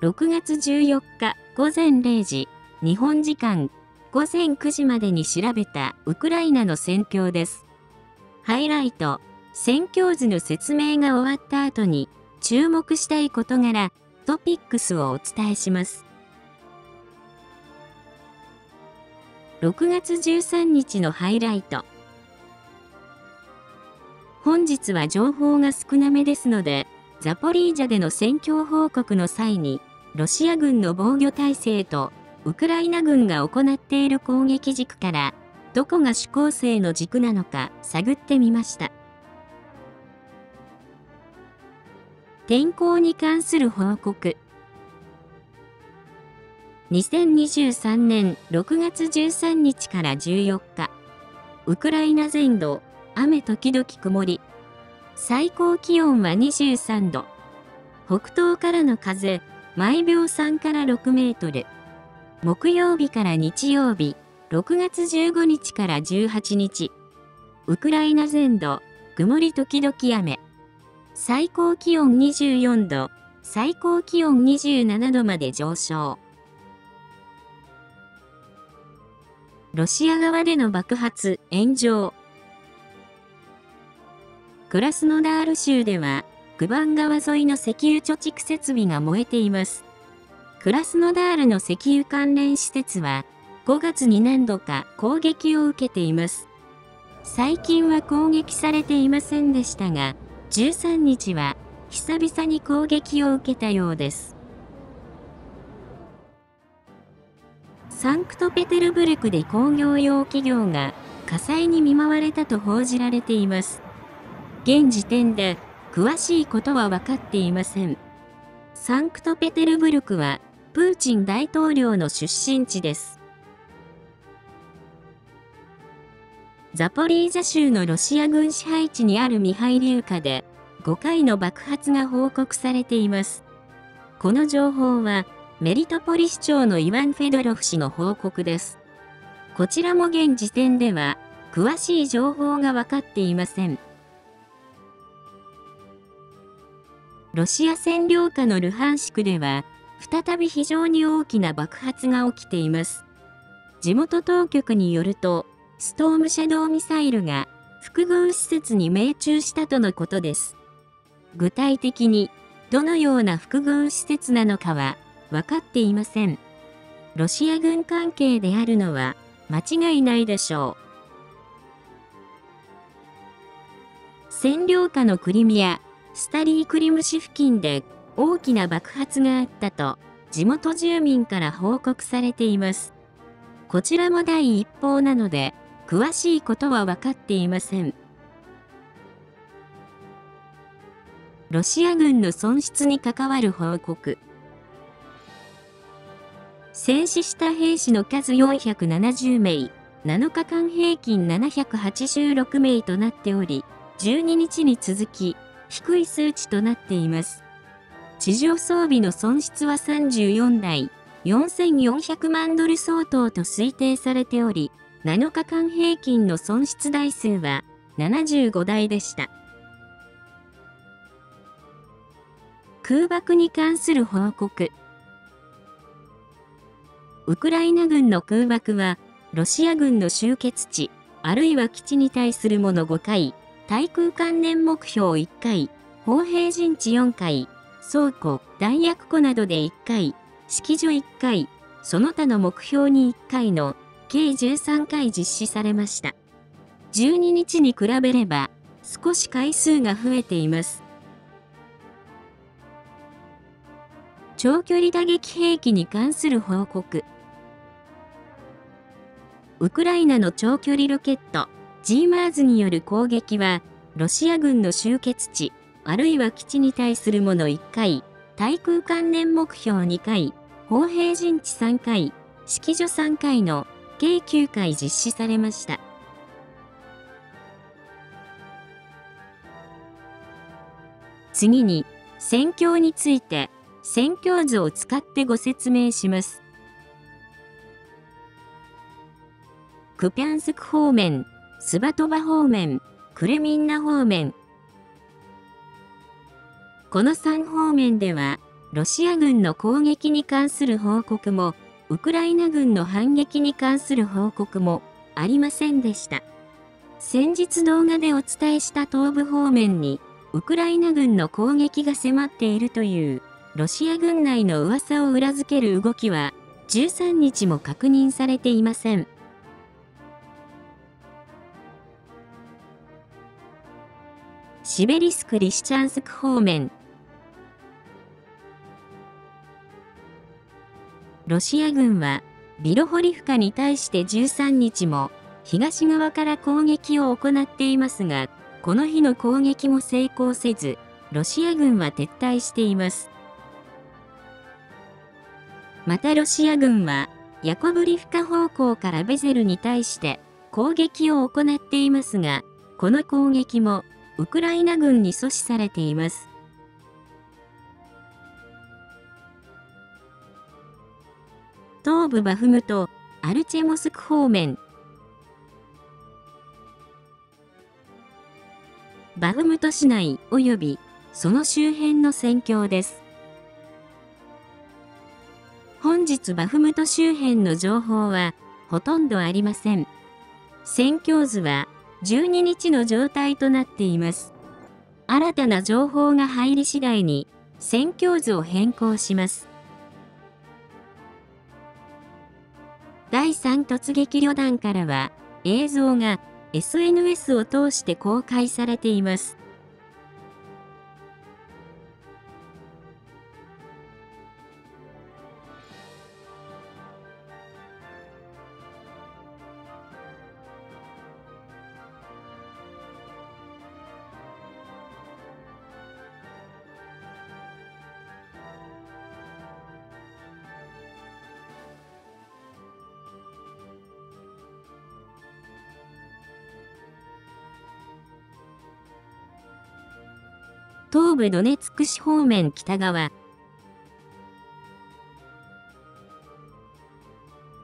6月14日午前0時、日本時間午前9時までに調べたウクライナの戦況です。ハイライト、戦況図の説明が終わった後に注目したい事柄、トピックスをお伝えします。6月13日のハイライト。本日は情報が少なめですので、ザポリージャでの戦況報告の際に、ロシア軍の防御体制とウクライナ軍が行っている攻撃軸から、どこが主攻勢の軸なのか探ってみました。天候に関する報告。2023年6月13日から14日、ウクライナ全土、雨時々曇り。最高気温は23度。北東からの風、毎秒3から6メートル。木曜日から日曜日、6月15日から18日。ウクライナ全土、曇り時々雨。最高気温24度、最高気温27度まで上昇。ロシア側での爆発、炎上。クラスノダール州では、グバン川沿いの石油貯蓄設備が燃えています。クラスノダールの石油関連施設は、5月に何度か攻撃を受けています。最近は攻撃されていませんでしたが、13日は久々に攻撃を受けたようです。サンクトペテルブルクで工業用企業が火災に見舞われたと報じられています。現時点で詳しいことは分かっていません。サンクトペテルブルクはプーチン大統領の出身地です。ザポリージャ州のロシア軍支配地にあるミハイリウカで5回の爆発が報告されています。この情報はメリトポリ市長のイワン・フェドロフ氏の報告です。こちらも現時点では詳しい情報が分かっていません。ロシア占領下のルハンシクでは、再び非常に大きな爆発が起きています。地元当局によると、ストームシャドウミサイルが複合施設に命中したとのことです。具体的に、どのような複合施設なのかは分かっていません。ロシア軍関係であるのは間違いないでしょう。占領下のクリミア、スタリークリム市付近で大きな爆発があったと地元住民から報告されています。こちらも第一報なので詳しいことは分かっていません。ロシア軍の損失に関わる報告。戦死した兵士の数470名、7日間平均786名となっており、12日に続き、低い数値となっています。地上装備の損失は34台、4400万ドル相当と推定されており、7日間平均の損失台数は75台でした。空爆に関する報告。ウクライナ軍の空爆は、ロシア軍の集結地、あるいは基地に対するもの5回、対空関連目標1回、砲兵陣地4回、倉庫、弾薬庫などで1回、式所1回、その他の目標に1回の計13回実施されました。12日に比べれば少し回数が増えています。長距離打撃兵器に関する報告。ウクライナの長距離ロケット、ジーマーズによる攻撃は、ロシア軍の集結地、あるいは基地に対するもの1回、対空関連目標2回、砲兵陣地3回、式所3回の計9回実施されました。次に、戦況について、戦況図を使ってご説明します。クピャンスク方面、スバトバ方面、クレミンナ方面。この3方面では、ロシア軍の攻撃に関する報告も、ウクライナ軍の反撃に関する報告もありませんでした。先日動画でお伝えした東部方面に、ウクライナ軍の攻撃が迫っているというロシア軍内の噂を裏付ける動きは13日も確認されていません。シベリスク・リシチャンスク方面ロシア軍はビロホリフカに対して13日も東側から攻撃を行っていますが、この日の攻撃も成功せず、ロシア軍は撤退しています。またロシア軍は、ヤコブリフカ方向からベゼルに対して攻撃を行っていますが、この攻撃もウクライナ軍に阻止されています。東部バフムト、アルチェモスク方面。バフムト市内及びその周辺の戦況です。本日バフムト周辺の情報はほとんどありません。戦況図は12日の状態となっています。新たな情報が入り次第に戦況図を変更します。第3突撃旅団からは映像が SNS を通して公開されています。部ドネツク市方面北側。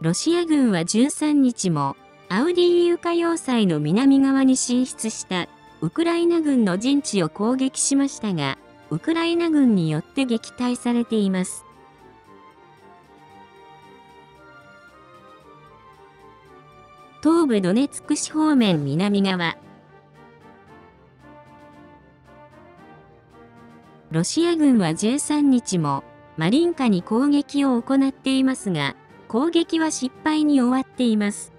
ロシア軍は13日もアウディーユカ要塞の南側に進出したウクライナ軍の陣地を攻撃しましたが、ウクライナ軍によって撃退されています。東部ドネツク市方面南側。ロシア軍は13日もマリンカに攻撃を行っていますが、攻撃は失敗に終わっています。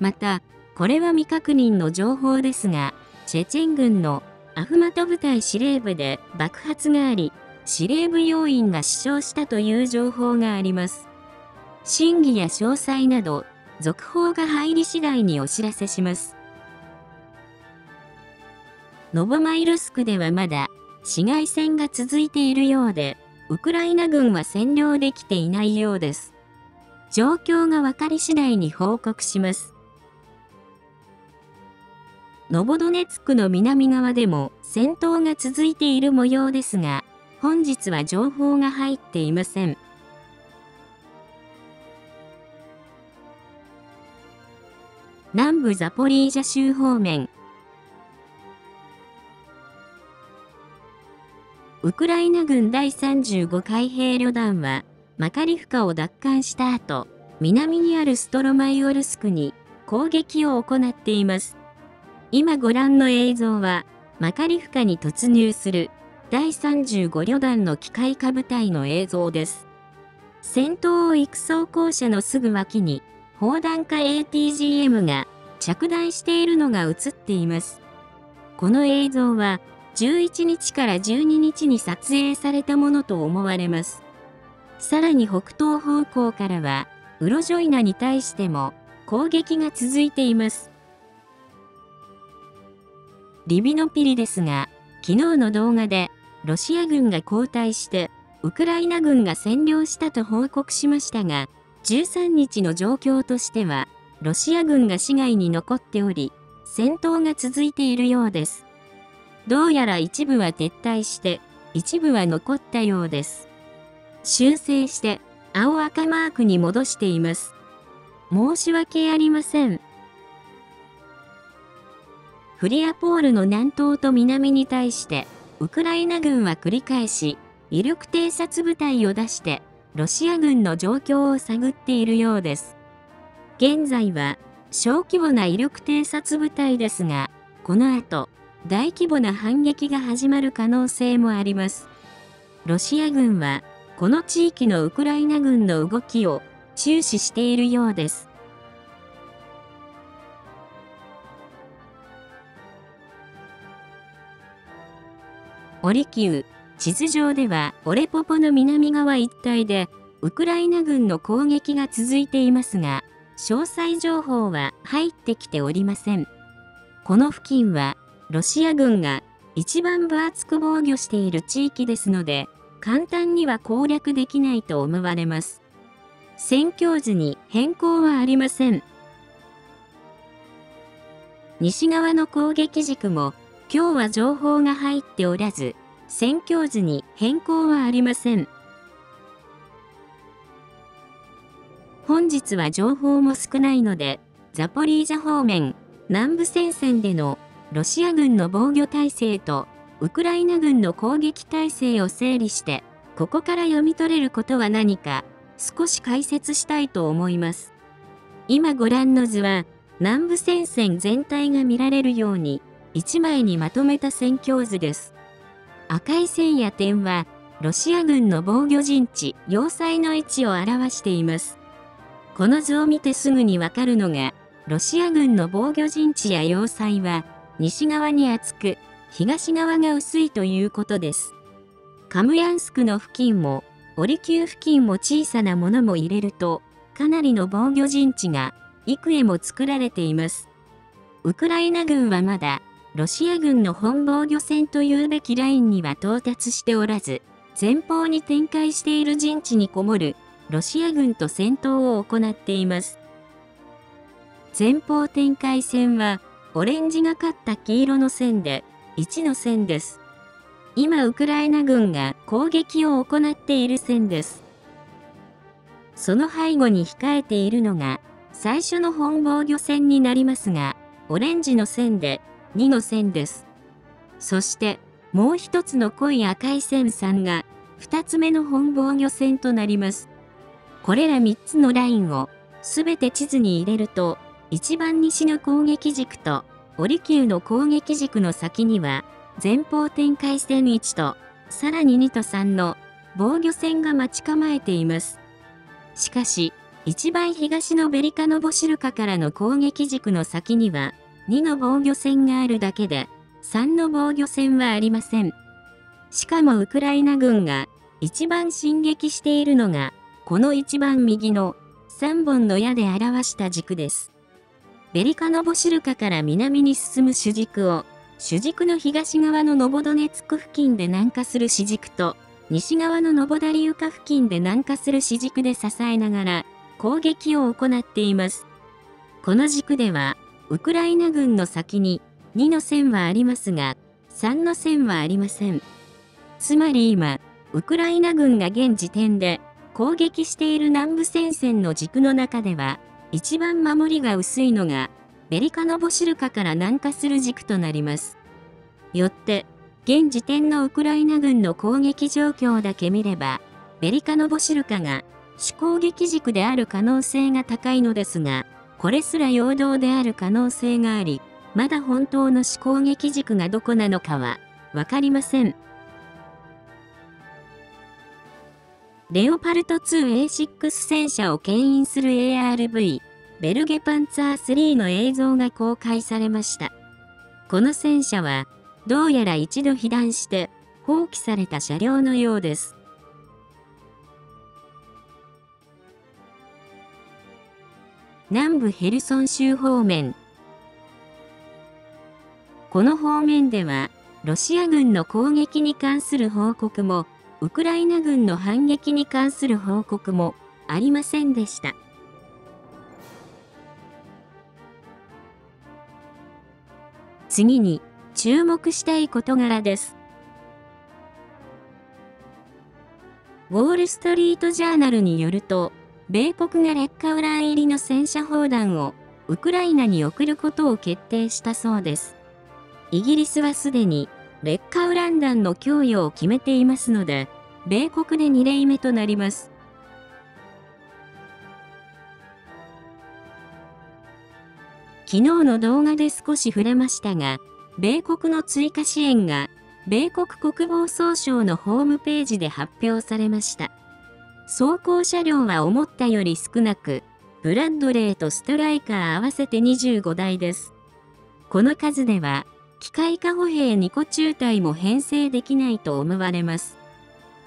また、これは未確認の情報ですが、チェチェン軍のアフマト部隊司令部で爆発があり、司令部要員が死傷したという情報があります。真偽や詳細など、続報が入り次第にお知らせします。ノボマイルスクではまだ市街戦が続いているようで、ウクライナ軍は占領できていないようです。状況が分かり次第に報告します。ノボドネツクの南側でも戦闘が続いている模様ですが、本日は情報が入っていません。南部ザポリージャ州方面、クライナ軍第35海兵旅団は、マカリフカを奪還した後、南にあるストロマイオルスクに攻撃を行っています。今ご覧の映像は、マカリフカに突入する第35旅団の機械化部隊の映像です。戦闘を育装校舎のすぐ脇に、砲弾化 ATGM が着弾しているのが映っています。この映像は、11日から12日に撮影されたものと思われます。さらに北東方向からは、ウロジョイナに対しても攻撃が続いています。リビノピリですが、昨日の動画でロシア軍が後退してウクライナ軍が占領したと報告しましたが、13日の状況としては、ロシア軍が市街に残っており、戦闘が続いているようです。どうやら一部は撤退して、一部は残ったようです。修正して、青赤マークに戻しています。申し訳ありません。フリアポールの南東と南に対して、ウクライナ軍は繰り返し、威力偵察部隊を出して、ロシア軍の状況を探っているようです。現在は、小規模な威力偵察部隊ですが、この後、大規模な反撃が始まる可能性もあります。ロシア軍は、この地域のウクライナ軍の動きを注視しているようです。オリキウ、地図上ではオレポポの南側一帯でウクライナ軍の攻撃が続いていますが、詳細情報は入ってきておりません。この付近はロシア軍が一番分厚く防御している地域ですので、簡単には攻略できないと思われます。戦況図に変更はありません。西側の攻撃軸も今日は情報が入っておらず、戦況図に変更はありません。本日は情報も少ないので、ザポリージャ方面、南部戦線でのロシア軍の防御体制とウクライナ軍の攻撃体制を整理して、ここから読み取れることは何か少し解説したいと思います。今ご覧の図は南部戦線全体が見られるように1枚にまとめた戦況図です。赤い線や点はロシア軍の防御陣地、要塞の位置を表しています。この図を見てすぐにわかるのがロシア軍の防御陣地や要塞は西側に厚く、東側が薄いということです。カムヤンスクの付近も、オリキュー付近も小さなものも入れると、かなりの防御陣地が幾重も作られています。ウクライナ軍はまだ、ロシア軍の本防御線というべきラインには到達しておらず、前方に展開している陣地にこもるロシア軍と戦闘を行っています。前方展開線は、オレンジがかった黄色の線で、1の線です。今、ウクライナ軍が攻撃を行っている線です。その背後に控えているのが、最初の本防御線になりますが、オレンジの線で2の線です。そして、もう一つの濃い赤い線3が、2つ目の本防御線となります。これら3つのラインを、すべて地図に入れると、一番西の攻撃軸と、折球の攻撃軸の先には、前方展開線1と、さらに2と3の防御線が待ち構えています。しかし、一番東のベリカノボシルカからの攻撃軸の先には、2の防御線があるだけで、3の防御線はありません。しかもウクライナ軍が一番進撃しているのが、この一番右の3本の矢で表した軸です。ベリカノボシルカから南に進む主軸を、主軸の東側のノボドネツク付近で南下する主軸と、西側のノボダリウカ付近で南下する主軸で支えながら、攻撃を行っています。この軸では、ウクライナ軍の先に2の線はありますが、3の線はありません。つまり今、ウクライナ軍が現時点で攻撃している南部戦線の軸の中では、一番守りが薄いのが、ベリカノボシルカから南下する軸となります。よって、現時点のウクライナ軍の攻撃状況だけ見れば、ベリカノボシルカが主攻撃軸である可能性が高いのですが、これすら陽動である可能性があり、まだ本当の主攻撃軸がどこなのかは、わかりません。レオパルト 2A6 戦車を牽引する ARV、ベルゲパンツァー3の映像が公開されました。この戦車は、どうやら一度被弾して放棄された車両のようです。南部ヘルソン州方面。この方面では、ロシア軍の攻撃に関する報告もウクライナ軍の反撃に関する報告もありませんでした。次に注目したい事柄です。ウォール・ストリート・ジャーナルによると、米国が劣化ウラン入りの戦車砲弾をウクライナに送ることを決定したそうです。イギリスはすでに劣化ウラン弾の供与を決めていますので、米国で2例目となります。昨日の動画で少し触れましたが、米国の追加支援が、米国国防総省のホームページで発表されました。走行車両は思ったより少なく、ブラッドレーとストライカー合わせて25台です。この数では、機械化歩兵2個中隊も編成できないと思われます。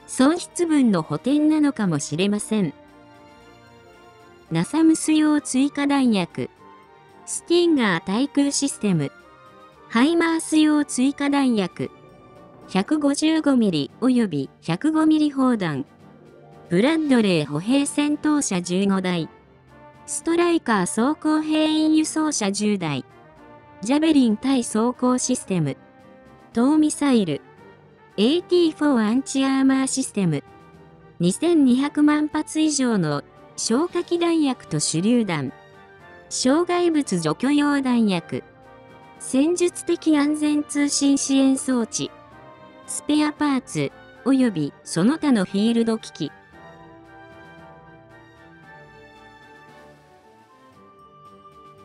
損失分の補填なのかもしれません。ナサムス用追加弾薬。スティンガー対空システム、ハイマース用追加弾薬、155mm 及び 105mm 砲弾、ブラッドレー歩兵戦闘車15台、ストライカー装甲兵員輸送車10台、ジャベリン対装甲システム、投ミサイル、AT4 アンチアーマーシステム、2200万発以上の消火器弾薬と手榴弾、障害物除去用弾薬、戦術的安全通信支援装置、スペアパーツ、及びその他のフィールド機器。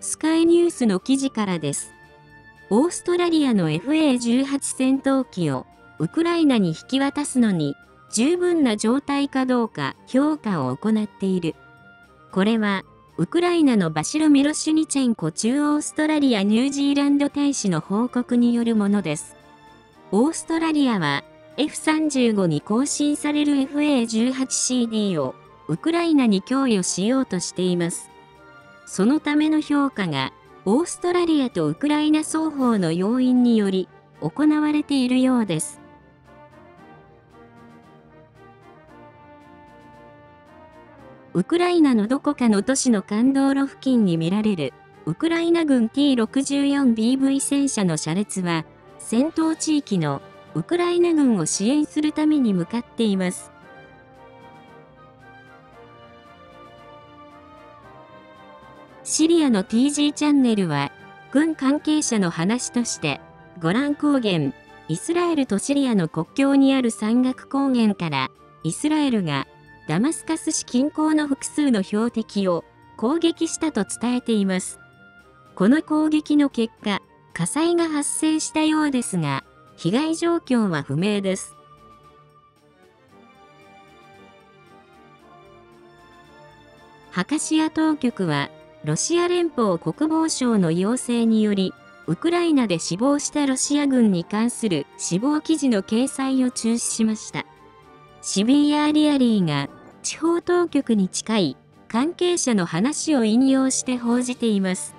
スカイニュースの記事からです。オーストラリアの FA18 戦闘機をウクライナに引き渡すのに十分な状態かどうか評価を行っている。これはウクライナのバシロ・ミロシュニチェンコ中オーストラリア・ニュージーランド大使の報告によるものです。オーストラリアは F35 に更新される FA18CD をウクライナに供与しようとしています。そのための評価がオーストラリアとウクライナ双方の要因により行われているようです。ウクライナのどこかの都市の幹道路付近に見られるウクライナ軍 T64BV 戦車の車列は戦闘地域のウクライナ軍を支援するために向かっています。シリアの TG チャンネルは軍関係者の話としてゴラン高原、イスラエルとシリアの国境にある山岳高原からイスラエルがダマスカス市近郊の複数の標的を攻撃したと伝えています。この攻撃の結果、火災が発生したようですが、被害状況は不明です。ハカシア当局は、ロシア連邦国防省の要請により、ウクライナで死亡したロシア軍に関する死亡記事の掲載を中止しました。シビアリアリーが地方当局に近い関係者の話を引用して報じています。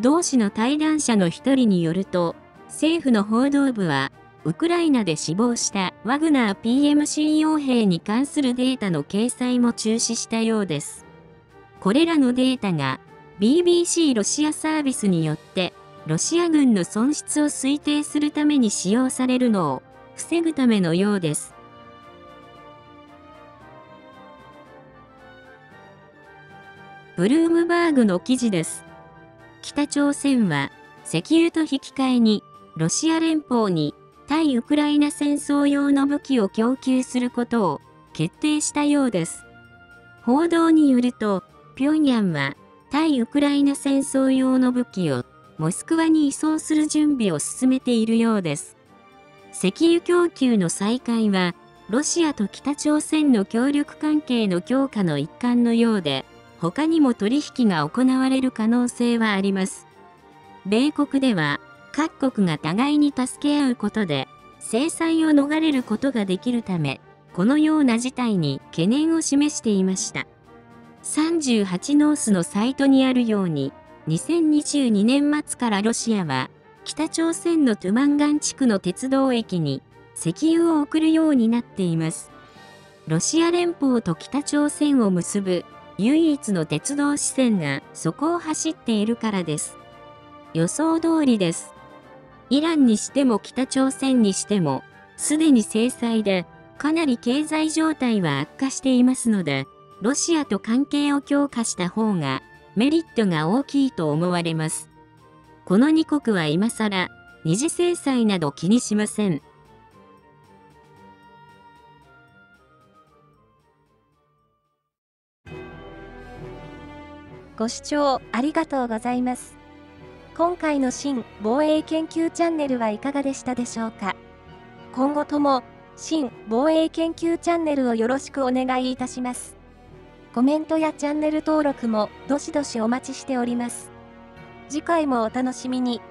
同氏の対談者の一人によると、政府の報道部は、ウクライナで死亡したワグナー PMC 傭兵に関するデータの掲載も中止したようです。これらのデータが BBC ロシアサービスによってロシア軍の損失を推定するために使用されるのを防ぐためのようです。ブルームバーグの記事です。北朝鮮は石油と引き換えにロシア連邦に対ウクライナ戦争用の武器を供給することを決定したようです。報道によると、平壌は対ウクライナ戦争用の武器をモスクワに移送する準備を進めているようです。石油供給の再開は、ロシアと北朝鮮の協力関係の強化の一環のようで、他にも取引が行われる可能性はあります。米国では各国が互いに助け合うことで制裁を逃れることができるため、このような事態に懸念を示していました。38ノースのサイトにあるように、2022年末からロシアは北朝鮮のトゥマンガン地区の鉄道駅に石油を送るようになっています。ロシア連邦と北朝鮮を結ぶ唯一の鉄道支線がそこを走っているからです。予想通りです。イランにしても北朝鮮にしても、すでに制裁でかなり経済状態は悪化していますので、ロシアと関係を強化した方がメリットが大きいと思われます。この2国は今さら二次制裁など気にしません。ご視聴ありがとうございます。今回の新防衛研究チャンネルはいかがでしたでしょうか？今後とも新防衛研究チャンネルをよろしくお願いいたします。コメントやチャンネル登録もどしどしお待ちしております。次回もお楽しみに。